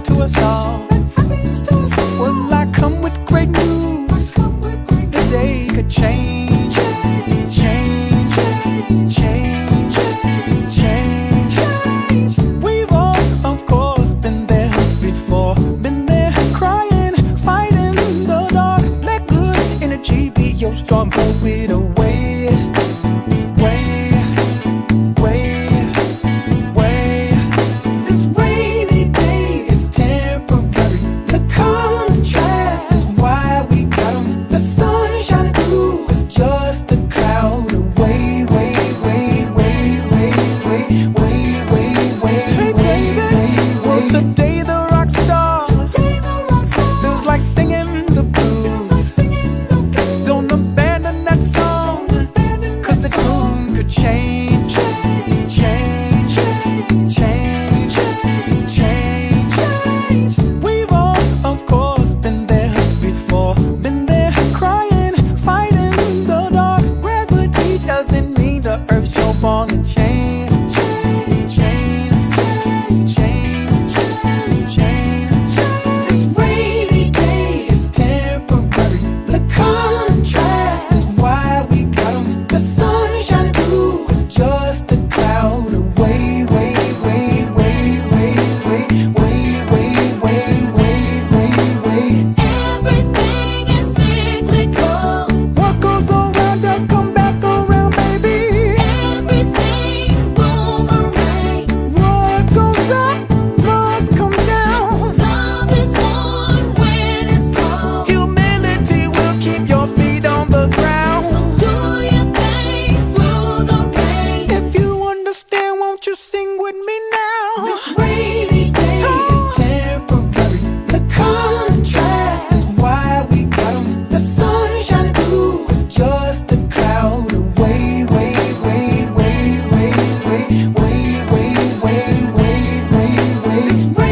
to us all. the day the It's.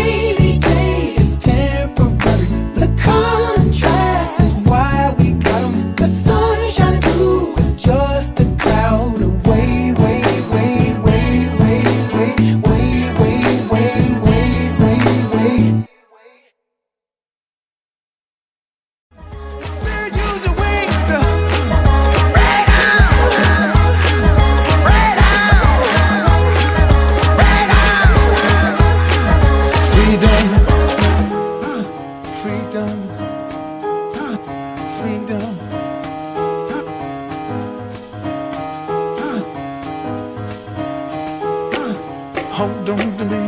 Hold on to me.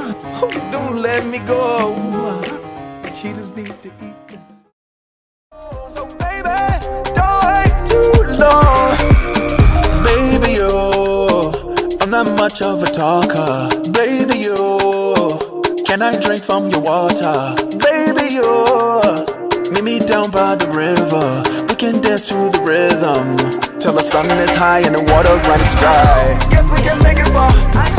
Uh, oh, don't let me go. Uh, Cheetahs need to eat. So baby, don't wait too long. Baby, I'm not much of a talker. Baby, oh, can I drink from your water? Baby, oh, meet me down by the river. We can dance to the rhythm till the sun is high and the water runs dry. Guess we can make it far.